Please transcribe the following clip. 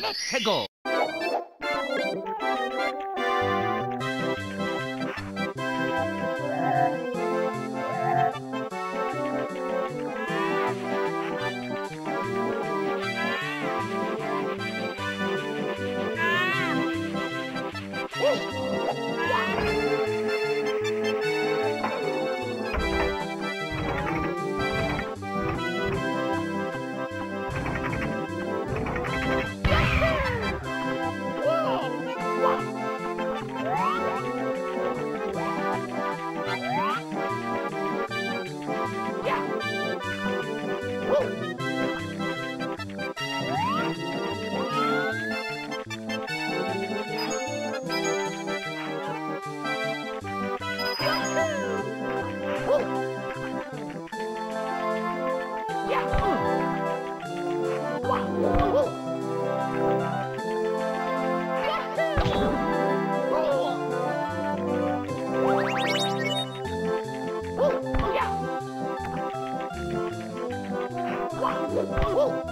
Let's go! Oh! oh.